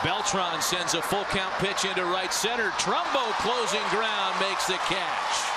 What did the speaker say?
Beltron sends a full count pitch into right center. Trumbo closing ground makes the catch.